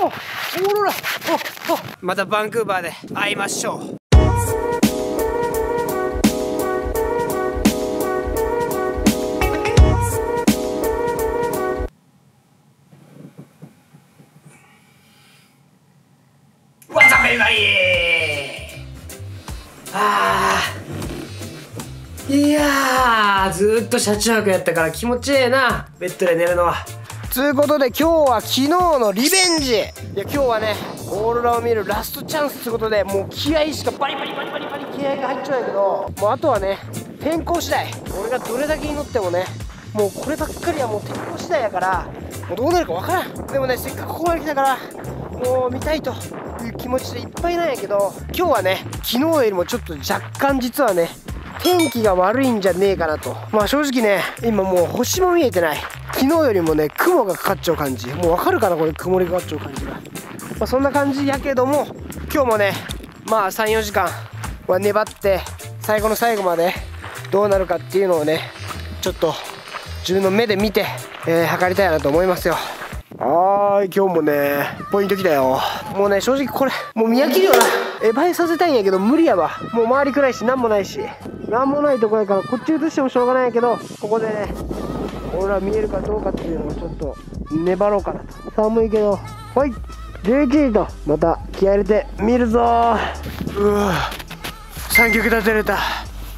おオーロラおおまたバンクーバーで会いましょう。わさめばい。あーいやずっと車中泊やったから気持ちええな。ベッドで寝るのは。つうことで今日は昨日のリベンジ。いや今日はねオーロラを見るラストチャンスってことでもう気合しかバリバリバリバリバリ気合が入っちゃうんやけどもうあとはね天候次第。俺がどれだけ祈ってもねもうこればっかりはもう天候次第やからもうどうなるかわからん。でもねせっかくここまで来たからもう見たいという気持ちでいっぱいなんやけど今日はね昨日よりもちょっと若干実はね天気が悪いんじゃねえかなと。まあ正直ね今もう星も見えてない。昨日よりもね雲がかかっちゃう感じ。もうわかるかなこれ。曇りがかっちゃう感じが、まあ、そんな感じやけども今日もねまあ34時間は粘って最後の最後までどうなるかっていうのをねちょっと自分の目で見て、えー測りたいなと思いますよ。はーい今日もねポイント来たよ。もうね正直これもう見飽きるよな。え映えさせたいんやけど無理やわ。もう周り暗いし何もないし。何もないとこやからこっち映してもしょうがないんやけどここでね俺ら見えるかどうかっていうのをちょっと粘ろうかなと。寒いけどはい11時とまた気合入れて見るぞ。ーうわ三脚立てれた。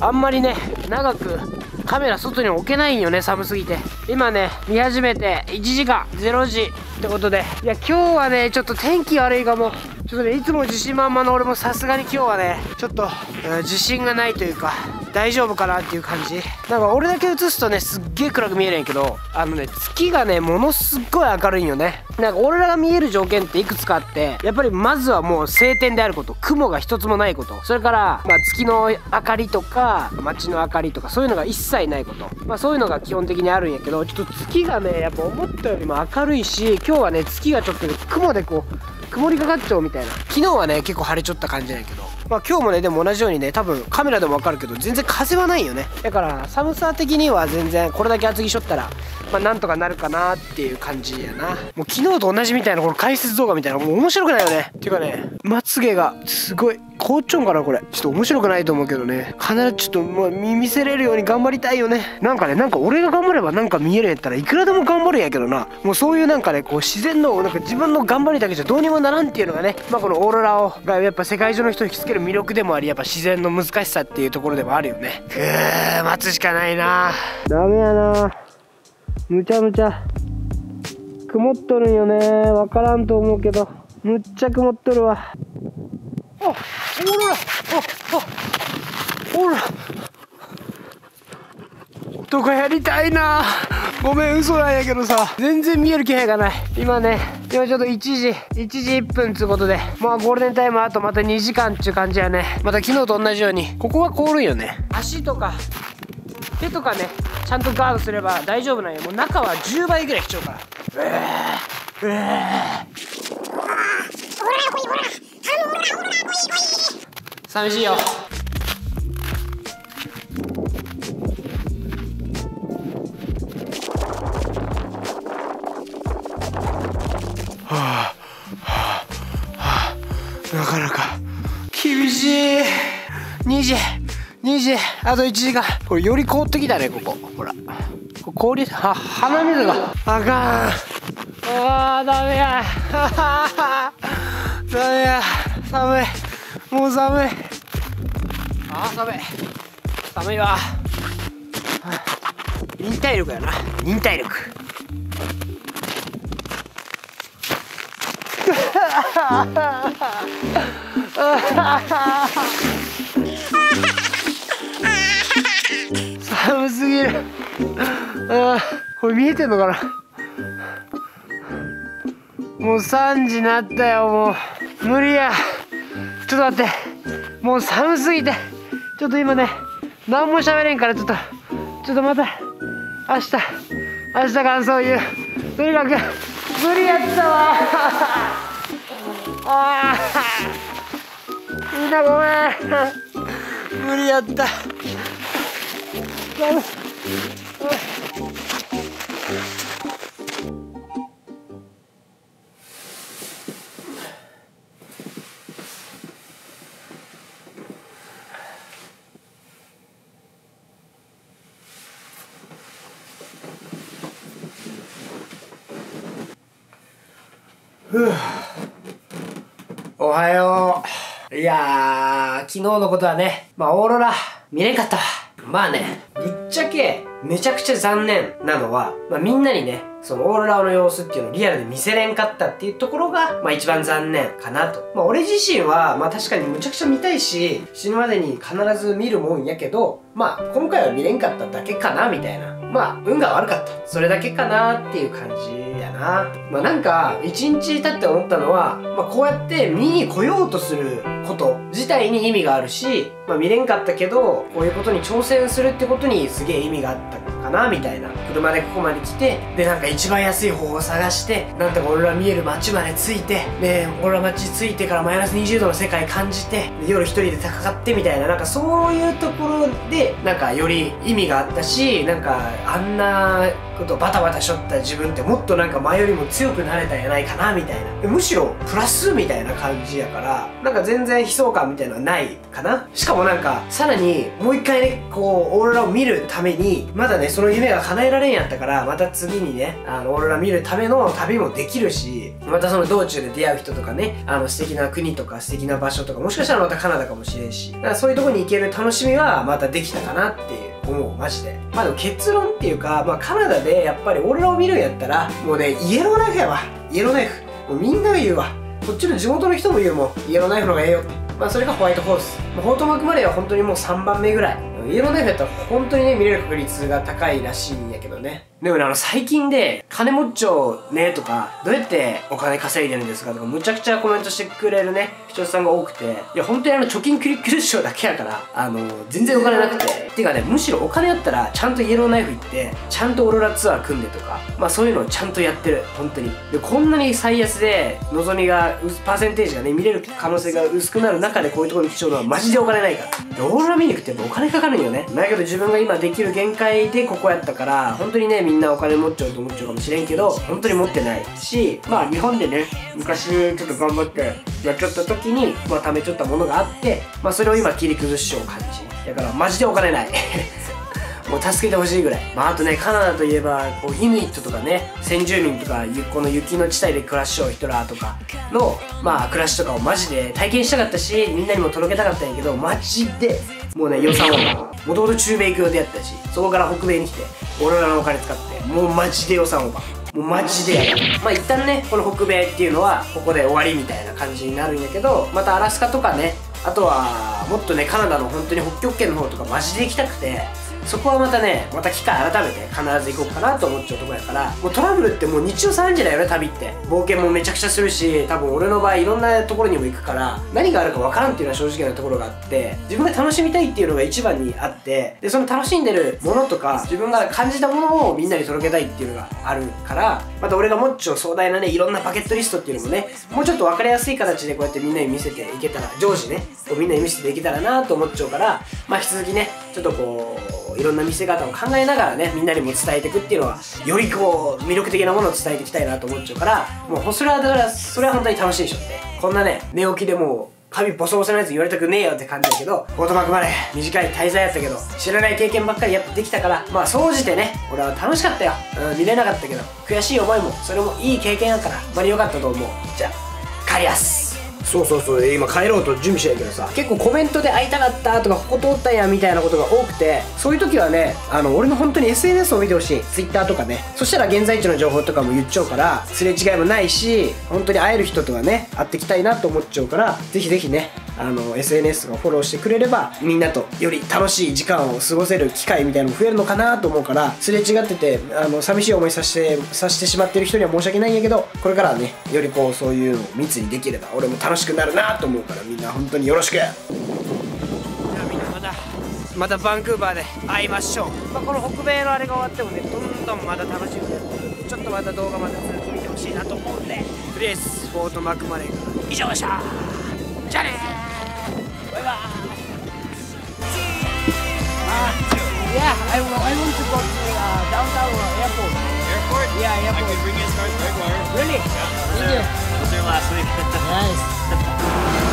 あんまりね長くカメラ外に置けないんよね寒すぎて。今ね見始めて1時間0時ってことで。いや今日はねちょっと天気悪いかも。ちょっとねいつも自信満々の俺もさすがに今日はねちょっと、えー自信がないというか大丈夫かなっていう感じ。なんか俺だけ映すとねすっげえ暗く見えるんやけどあのね月がねものすっごい明るいんよね。なんか俺らが見える条件っていくつかあってやっぱりまずはもう晴天であること。雲が一つもないこと。それから、まあ、月の明かりとか街の明かりとかそういうのが一切ないこと。まあそういうのが基本的にあるんやけどちょっと月がねやっぱ思ったよりも明るいし今日はね月がちょっとね雲でこう曇りかかっちゃうみたいな。昨日はね結構晴れちゃった感じなんやけど。まあ今日もねでも同じようにね多分カメラでもわかるけど全然風はないよね。だから寒さ的には全然これだけ厚着しょったらまあなんとかなるかなっていう感じやな。もう昨日と同じみたいなこの解説動画みたいなもう面白くないよね。っていうかねまつげがすごい凍っちゃうんかなこれ。ちょっと面白くないと思うけどね。必ずちょっともう見せれるように頑張りたいよね。なんかねなんか俺が頑張ればなんか見えるんやったらいくらでも頑張るんやけどな。もうそういうなんかねこう自然のなんか自分の頑張りだけじゃどうにもならんっていうのがね。まあこのオーロラをがやっぱ世界中の人を引きつける魅力でもありやっぱ自然の難しさっていうところでもあるよね。くー待つしかないな。ダメやな。むちゃむちゃ。曇っとるんよね。わからんと思うけど。むっちゃ曇っとるわ。あオーロラああオーロラとかやりたいな。ごめん嘘なんやけどさ。全然見える気配がない。今ね今ちょっと1時1時1分つうことで。まあゴールデンタイムあとまた2時間っちゅう感じやね。また昨日と同じように。ここは凍るんよね。足とか手とかねちゃんとガードすれば大丈夫なんよもう中は10倍ぐらい来ちゃうから。うえー。うえー。寂しいよ。なかなか。厳しい。2時2時あと1時間。これより凍ってきたねここ。ほら。こ氷は鼻水が。あかん。あーダメや。ダメや。寒い。もう寒い。あー寒い。寒いわ。はあ忍耐力やな。忍耐力 寒すぎる。あこれ見えてんのかな？もう3時になったよもう。無理や。ちょっと待って。もう寒すぎて。ちょっと今ね何も喋れんからちょっと。ちょっとまた明日。明日からそういう。とにかく無理やったわ。あー。みんなごめん。無理やった。おはよう。いやー、昨日のことはね、まあオーロラ見れんかったわ。まあね、っちゃけめちゃくちゃ残念なのは、まあ、みんなにねそのオーロラの様子っていうのをリアルで見せれんかったっていうところが、まあ一番残念かなと。まあ俺自身は、まあ確かにむちゃくちゃ見たいし、死ぬまでに必ず見るもんやけど、まあ今回は見れんかっただけかな、みたいな。まあ運が悪かった。それだけかなっていう感じな。まあなんか、一日経って思ったのは、まあこうやって見に来ようとすること自体に意味があるし、まあ見れんかったけど、こういうことに挑戦するってことにすげえ意味があったかな、みたいな。車でここまで来て、でなんか一番安い方法を探して、なんとか俺ら見える街まで着いて、で、俺ら街着いてからマイナス20度の世界感じて、夜一人で戦ってみたいな、なんかそういうところで、なんかより意味があったし、なんかあんなことバタバタしょった自分ってもっとなんか前よりも強くなれたんやないかな、みたいな。むしろプラスみたいな感じやから、なんか全然悲壮感みたいなのはないかな。しかもなんか、さらにもう一回ね、こう、オーロラを見るために、まだね、その夢が叶えられんやったから、また次にね、あの、オーロラ見るための旅もできるし、またその道中で出会う人とかね、あの、素敵な国とか素敵な場所とか、もしかしたらまたカナダかもしれんし、だからそういうとこに行ける楽しみはまたできたかなっていう。思うマジで。まあでも結論っていうか、まあ、カナダでやっぱり俺らを見るんやったらもうねイエローナイフやわ。イエローナイフ。もうみんなが言うわ。こっちの地元の人も言うもん。イエローナイフの方がええよ。ってまあそれがホワイトホース。ホートマークマレーは本当にもう3番目ぐらい。イエローナイフやったら本当にね見れる確率が高いらしいんやけどね。でもね、あの、最近で、金持っちょねとか、どうやってお金稼いでるんですかとか、むちゃくちゃコメントしてくれるね、視聴者さんが多くて、いや、本当にあの、貯金クリックルショーだけやから、あの、全然お金なくて。てかね、むしろお金あったら、ちゃんとイエローナイフ行って、ちゃんとオーロラツアー組んでとか、まあそういうのをちゃんとやってる、本当に。で、こんなに最安で、望みが、パーセンテージがね、見れる可能性が薄くなる中でこういうところに来ちゃうのはマジでお金ないから。オーロラ見に行くってやっぱお金かかるんよね。だけど自分が今できる限界でここやったから、本当にね、みんなお金持っちゃうと思っちゃうかもしれんけど本当に持ってないしまあ日本でね昔ちょっと頑張ってやっちゃった時にまあ貯めちゃったものがあってまあそれを今切り崩しよう感じ。だからマジでお金ない。もう助けてほしいぐらい。まあ、あとね、カナダといえば、こう、イヌイットとかね、先住民とか、この雪の地帯で暮らしよう人らとかの、まあ、暮らしとかをマジで体験したかったし、みんなにも届けたかったんやけど、マジで、もうね、予算を、もともと中米行く予定やったし、そこから北米に来て、俺らのお金使って、もうマジで予算オーバー。もうマジでやる。まあ一旦ね、この北米っていうのは、ここで終わりみたいな感じになるんやけど、またアラスカとかね、あとは、もっとね、カナダの本当に北極圏の方とかマジで行きたくて、そこはまたねまた機会改めて必ず行こうかなと思っちゃうとこやからもうトラブルってもう日曜3時だよね旅って。冒険もめちゃくちゃするし多分俺の場合いろんなところにも行くから何があるか分からんっていうのは正直なところがあって自分が楽しみたいっていうのが一番にあってでその楽しんでるものとか自分が感じたものをみんなに届けたいっていうのがあるからまた俺がもっちょ壮大なねいろんなバケットリストっていうのもねもうちょっと分かりやすい形でこうやってみんなに見せていけたら常時ねこうみんなに見せていけたらなと思っちゃうからまあ引き続きねちょっとこういろんな見せ方を考えながらねみんなにも伝えていくっていうのはよりこう魅力的なものを伝えていきたいなと思っちゃうからもうそれはだからそれは本当に楽しいでしょってこんなね寝起きでもう髪ボソボソのやつ言われたくねえよって感じだけど、オートバックまで短い滞在やったけど、知らない経験ばっかりやっぱできたから、まあ総じてね、俺は楽しかったよ。うん、見れなかったけど、悔しい思いも、それもいい経験やから、まり良かったと思う。じゃあ、帰りやす。そうそうそう。今帰ろうと準備しないけどさ。結構コメントで会いたかったとかここ通ったんやみたいなことが多くて。そういう時はねあの俺の本当に SNS を見てほしい。Twitter とかね。そしたら現在地の情報とかも言っちゃうからすれ違いもないし本当に会える人とはね会ってきたいなと思っちゃうからぜひぜひねあの SNS がフォローしてくれればみんなとより楽しい時間を過ごせる機会みたいなのも増えるのかなと思うからすれ違っててあの寂しい思いさせてさせてしまってる人には申し訳ないんやけどこれからはねよりこうそういうのを密にできれば俺も楽しくなるなと思うからみんな本当によろしく。じゃあみんなまたバンクーバーで会いましょう、まあ、この北米のあれが終わってもねどんどんまた楽しみになってるちょっとまた動画また続き見てほしいなと思うんでとりあえずフォートマクマネーから以上でしたじゃあね Yeah, I, I want to go to uh, downtown airport. Airport? Yeah, airport. I can bring you a Stars Redwater. Really? Yeah, you. I was there last week. nice.